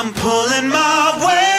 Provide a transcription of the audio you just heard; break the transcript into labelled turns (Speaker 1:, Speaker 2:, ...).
Speaker 1: I'm pulling my weight.